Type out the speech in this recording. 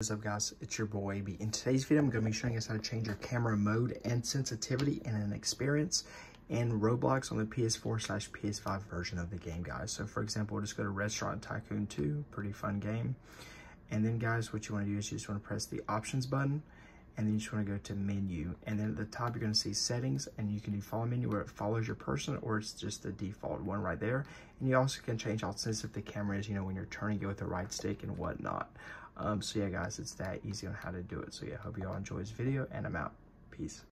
What's up guys, it's your boy AB. In today's video, I'm going to be showing you guys how to change your camera mode and sensitivity in an experience in Roblox on the PS4 slash PS5 version of the game, guys. So for example, we'll just go to Restaurant Tycoon 2, pretty fun game. And then guys, what you want to do is you just want to press the options button and then you just want to go to menu. And then at the top, you're going to see settings and you can do follow menu where it follows your person or it's just the default one right there. And you also can change how sensitive the camera is, you know, when you're turning it with the right stick and whatnot. Um, so yeah, guys, it's that easy on how to do it. So yeah, hope you all enjoy this video and I'm out. Peace.